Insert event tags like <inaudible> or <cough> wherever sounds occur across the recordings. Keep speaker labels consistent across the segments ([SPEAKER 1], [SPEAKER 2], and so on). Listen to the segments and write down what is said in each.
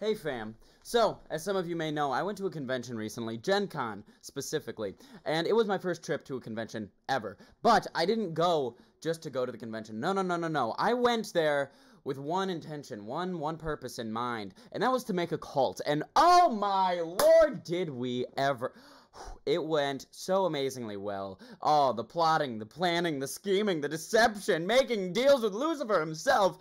[SPEAKER 1] Hey fam. So, as some of you may know, I went to a convention recently, Gen Con specifically, and it was my first trip to a convention ever. But I didn't go just to go to the convention. No, no, no, no, no. I went there with one intention, one one purpose in mind, and that was to make a cult. And oh my lord, did we ever <sighs> it went so amazingly well. Oh, the plotting, the planning, the scheming, the deception, making deals with Lucifer himself.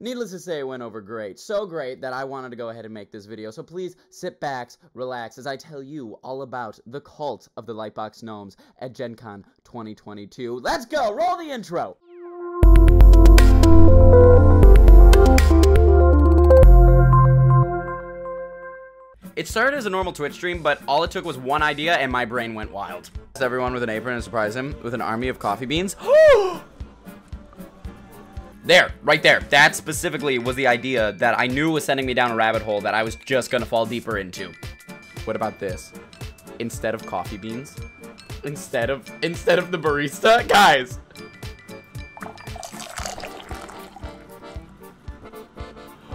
[SPEAKER 1] Needless to say, it went over great. So great that I wanted to go ahead and make this video. So please sit back, relax, as I tell you all about the cult of the Lightbox Gnomes at Gen Con 2022. Let's go! Roll the intro! It started as a normal Twitch stream, but all it took was one idea and my brain went wild. Everyone with an apron and surprise him with an army of coffee beans. <gasps> <gasps> There, right there. That specifically was the idea that I knew was sending me down a rabbit hole that I was just gonna fall deeper into. What about this? Instead of coffee beans, instead of instead of the barista, guys.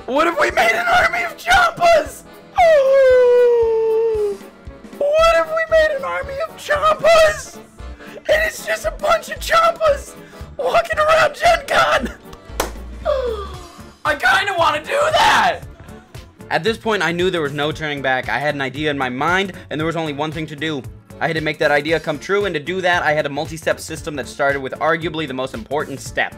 [SPEAKER 1] What if we made an army of Champas? What if we made an army of Champas? And it's just a bunch of Champas walking around Gen Con. I kind of want to do that! At this point, I knew there was no turning back. I had an idea in my mind, and there was only one thing to do. I had to make that idea come true, and to do that, I had a multi-step system that started with arguably the most important step.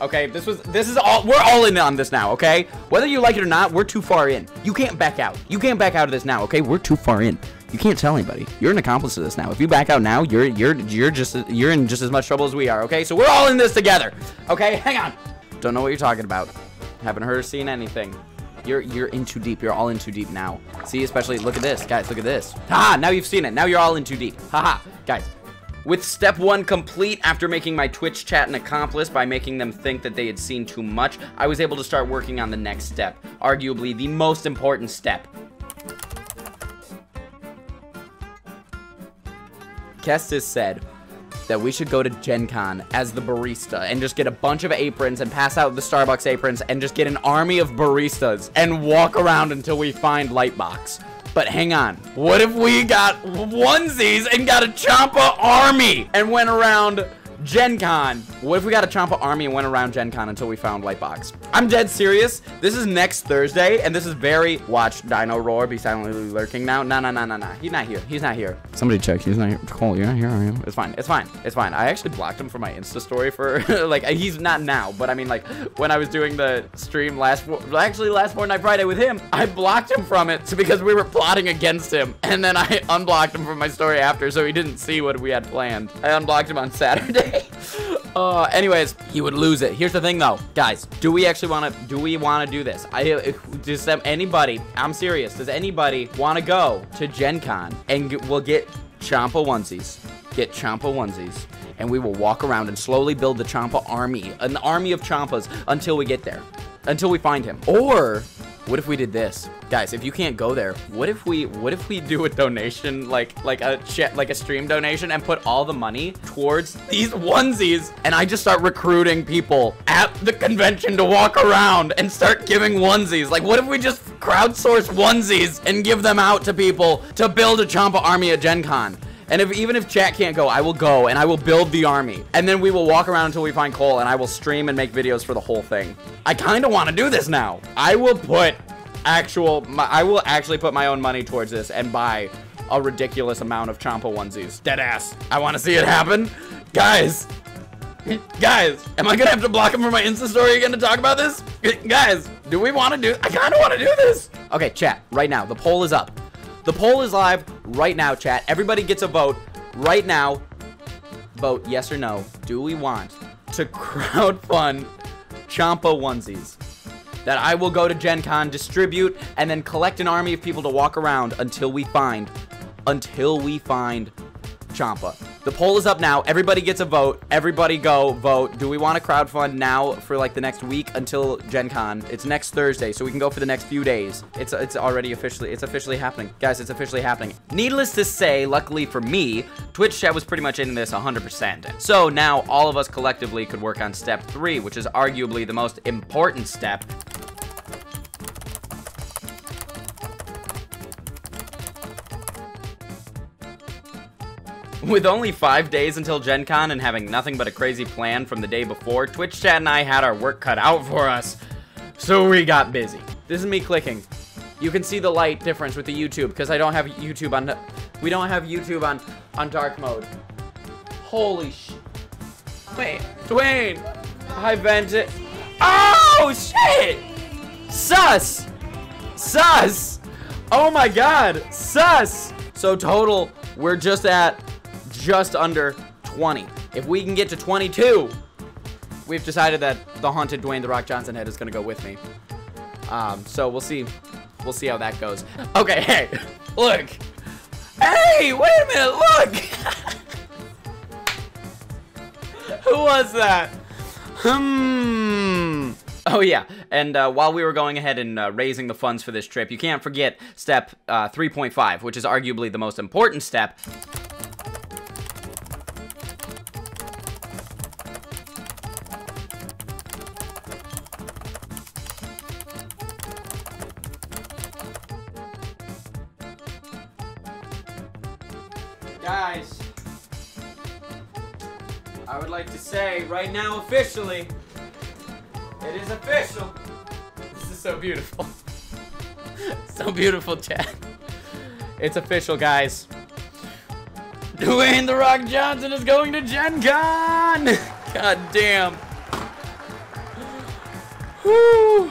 [SPEAKER 1] Okay, this was, this is all, we're all in on this now, okay? Whether you like it or not, we're too far in. You can't back out. You can't back out of this now, okay? We're too far in. You can't tell anybody. You're an accomplice to this now. If you back out now, you're you're you're just you're in just as much trouble as we are. Okay, so we're all in this together. Okay, hang on. Don't know what you're talking about. Haven't heard or seen anything. You're you're in too deep. You're all in too deep now. See, especially look at this, guys. Look at this. Ha! Now you've seen it. Now you're all in too deep. Haha, guys. With step one complete after making my Twitch chat an accomplice by making them think that they had seen too much, I was able to start working on the next step, arguably the most important step. Kestis said that we should go to Gen Con as the barista and just get a bunch of aprons and pass out the Starbucks aprons and just get an army of baristas and walk around until we find Lightbox. But hang on, what if we got onesies and got a Champa army and went around Gen Con. What if we got a Champa army and went around Gen Con until we found Lightbox? I'm dead serious. This is next Thursday, and this is very... Watch Dino Roar be silently lurking now. No, no, no, no, no. He's not here. He's not here. Somebody check. He's not here. Cole, you're not here, are you? It's fine. It's fine. It's fine. I actually blocked him from my Insta story for... <laughs> like, he's not now, but I mean, like, when I was doing the stream last... Actually, last Fortnite Friday with him, I blocked him from it because we were plotting against him, <laughs> and then I unblocked him from my story after, so he didn't see what we had planned. I unblocked him on <laughs> Saturday. Uh, anyways, he would lose it. Here's the thing, though, guys. Do we actually want to? Do we want to do this? I does anybody? I'm serious. Does anybody want to go to Gen Con and we'll get Champa onesies? Get Champa onesies, and we will walk around and slowly build the Champa army, an army of Champas until we get there, until we find him. Or what if we did this? Guys, if you can't go there, what if we what if we do a donation like like a chat like a stream donation and put all the money towards these onesies and I just start recruiting people at the convention to walk around and start giving onesies? Like what if we just crowdsource onesies and give them out to people to build a Champa army at Gen Con? And if even if chat can't go, I will go and I will build the army. And then we will walk around until we find Cole and I will stream and make videos for the whole thing. I kind of want to do this now. I will put actual, my, I will actually put my own money towards this and buy a ridiculous amount of Champa onesies. Dead ass. I want to see it happen. Guys, <laughs> guys, am I gonna have to block him from my Insta story again to talk about this? <laughs> Guys, do we want to do, I kind of want to do this. Okay, chat, right now, the poll is up. The poll is live right now, chat. Everybody gets a vote right now. Vote yes or no. Do we want to <laughs> crowd fund Champa onesies? That I will go to Gen Con, distribute, and then collect an army of people to walk around until we find, until we find Champa. The poll is up now. Everybody gets a vote. Everybody go vote. Do we want to crowdfund now for like the next week until Gen Con? It's next Thursday, so we can go for the next few days. It's it's already officially it's officially happening. Guys, it's officially happening. Needless to say, luckily for me, Twitch chat was pretty much in this 100%. So now all of us collectively could work on step 3, which is arguably the most important step <laughs> With only five days until Gen Con and having nothing but a crazy plan from the day before, Twitch chat and I had our work cut out for us. So we got busy. This is me clicking. You can see the light difference with the YouTube because I don't have YouTube on... We don't have YouTube on, on dark mode. Holy sh... Wait, Dwayne! I vented... Oh, shit! Sus! Sus! Oh my god! Sus! So total, we're just at just under 20. If we can get to 22, we've decided that the haunted Dwayne The Rock Johnson head is going to go with me. Um, so we'll see. We'll see how that goes. Okay, <laughs> hey, look. Hey, wait a minute, look. <laughs> Who was that? Hmm. Oh yeah, and uh, while we were going ahead and uh, raising the funds for this trip, you can't forget step uh, 3.5, which is arguably the most important step. Guys, I would like to say right now officially, it is official. This is so beautiful. <laughs> so beautiful, Chad. It's official, guys. Dwayne The Rock Johnson is going to Gen Con! <laughs> God damn. Whew.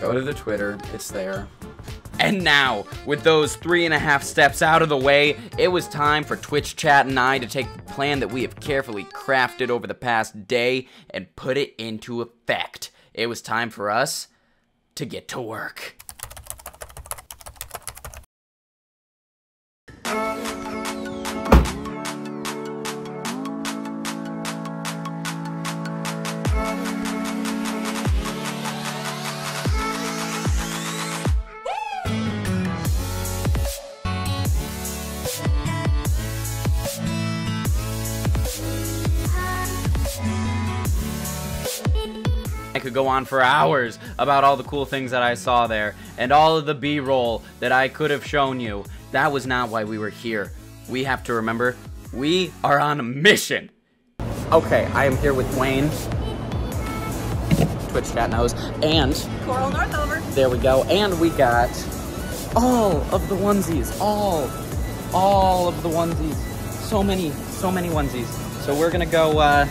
[SPEAKER 1] Go to the Twitter, it's there. And now, with those three and a half steps out of the way, it was time for Twitch Chat and I to take the plan that we have carefully crafted over the past day and put it into effect. It was time for us to get to work. Could go on for hours about all the cool things that I saw there and all of the B-roll that I could have shown you. That was not why we were here. We have to remember, we are on a mission. Okay, I am here with Wayne. Twitch chat knows. And
[SPEAKER 2] Coral Northover.
[SPEAKER 1] there we go. And we got all of the onesies. All. All of the onesies. So many, so many onesies. So we're gonna go uh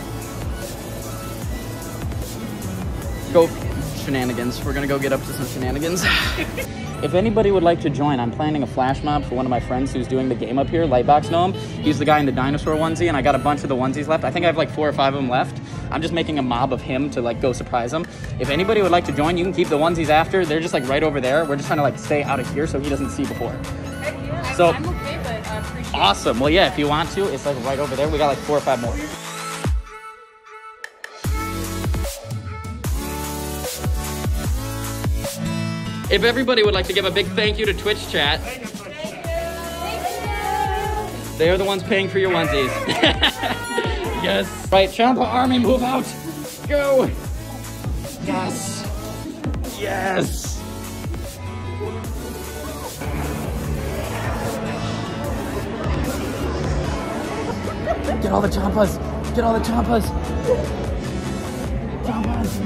[SPEAKER 1] shenanigans. We're gonna go get up to some shenanigans. <laughs> if anybody would like to join, I'm planning a flash mob for one of my friends who's doing the game up here, Lightbox Gnome. He's the guy in the dinosaur onesie, and I got a bunch of the onesies left. I think I have like four or five of them left. I'm just making a mob of him to like go surprise him. If anybody would like to join, you can keep the onesies after. They're just like right over there. We're just trying to like stay out of here so he doesn't see before.
[SPEAKER 2] Yeah.
[SPEAKER 1] So-
[SPEAKER 2] I'm okay, but I appreciate
[SPEAKER 1] Awesome. Well, yeah, if you want to, it's like right over there. We got like four or five more. If everybody would like to give a big thank you to Twitch chat. They are the ones paying for your onesies. <laughs> yes. Right, Champa Army, move out. Go. Yes. Yes. Get all the Champas. Get all the Champas. Champas.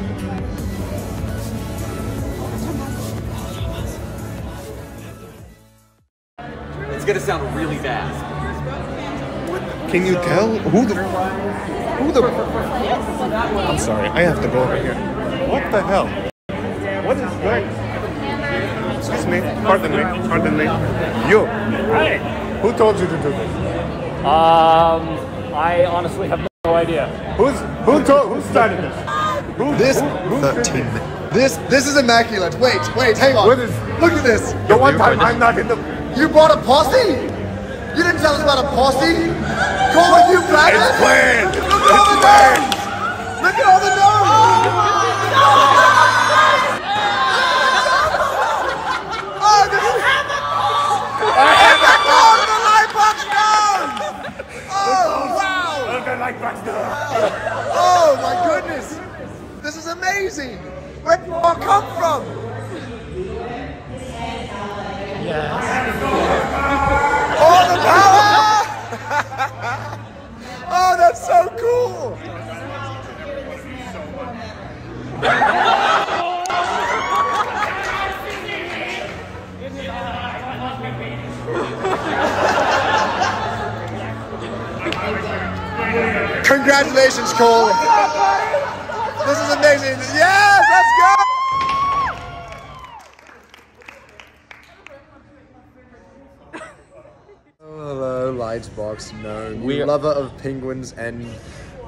[SPEAKER 1] Gonna sound really bad.
[SPEAKER 3] Can you tell who the who the? I'm sorry, I have to go over here. What the hell? What is going? Excuse me, pardon me, pardon me. You,
[SPEAKER 4] Hey,
[SPEAKER 3] who told you to do this?
[SPEAKER 4] um, I honestly have no idea.
[SPEAKER 3] Who's who told? Who started this? Who,
[SPEAKER 5] This
[SPEAKER 3] who, who,
[SPEAKER 5] 13 This this is immaculate. Wait, wait, hang on.
[SPEAKER 3] What is-
[SPEAKER 5] Look at this.
[SPEAKER 3] The one time I'm not in the.
[SPEAKER 5] You brought a posse? You didn't tell us about a posse. Call Cole, you planned it?
[SPEAKER 3] planned.
[SPEAKER 5] Look at all the gnomes. Look at all the gnomes. Oh, this is Oh, the Lightbox gnomes. Oh, wow. Oh my goodness! This is amazing! Where did it all come from? Yes. Cool! Congratulations, Cole! This is amazing! Yes, let's go! <laughs> Hello, Lightsbox. No,
[SPEAKER 6] We
[SPEAKER 5] lover of penguins and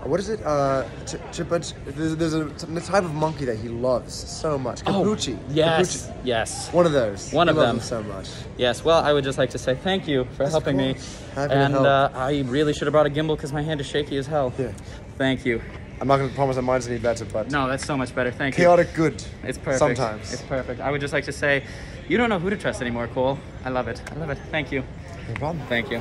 [SPEAKER 5] what is it? Uh, ch- there's, there's a, a type of monkey that he loves so much. Capucci.
[SPEAKER 1] Oh, Yes,
[SPEAKER 5] Capucci.
[SPEAKER 1] yes,
[SPEAKER 5] One of those.
[SPEAKER 1] One
[SPEAKER 5] He
[SPEAKER 1] of them.
[SPEAKER 5] so much.
[SPEAKER 1] yes. Well, I would just like to say thank you for
[SPEAKER 5] of
[SPEAKER 1] helping me.
[SPEAKER 5] course. Happy
[SPEAKER 1] and
[SPEAKER 5] help.
[SPEAKER 1] Uh, I really should have brought a gimbal because my hand is shaky as hell.
[SPEAKER 5] Yeah.
[SPEAKER 1] Thank you.
[SPEAKER 5] I'm not going to promise that mine's any better, but
[SPEAKER 1] No, that's so much better. Thank you.
[SPEAKER 5] chaotic good.
[SPEAKER 1] It's perfect.
[SPEAKER 5] Sometimes.
[SPEAKER 1] It's perfect. I would just like to say, you don't know who to trust anymore, Cole. I love it. I love it. Thank you.
[SPEAKER 5] No problem.
[SPEAKER 1] Thank you.